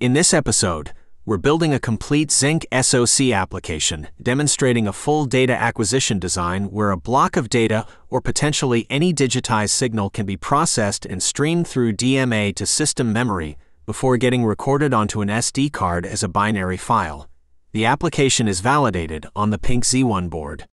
In this episode, we're building a complete Zynq SOC application demonstrating a full data acquisition design where a block of data or potentially any digitized signal can be processed and streamed through DMA to system memory before getting recorded onto an SD card as a binary file. The application is validated on the PYNQ Z1 board.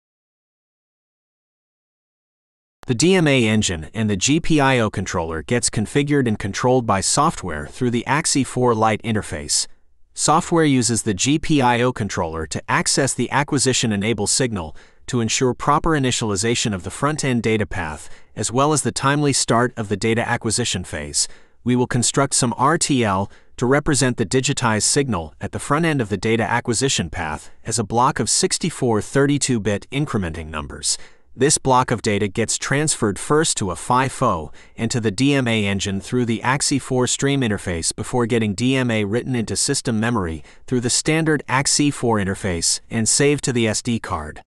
The DMA engine and the GPIO controller gets configured and controlled by software through the AXI4 Lite interface. Software uses the GPIO controller to access the acquisition enable signal to ensure proper initialization of the front-end data path as well as the timely start of the data acquisition phase. We will construct some RTL to represent the digitized signal at the front end of the data acquisition path as a block of 64 32-bit incrementing numbers. This block of data gets transferred first to a FIFO and to the DMA engine through the AXI4 stream interface before getting DMA written into system memory through the standard AXI4 interface and saved to the SD card.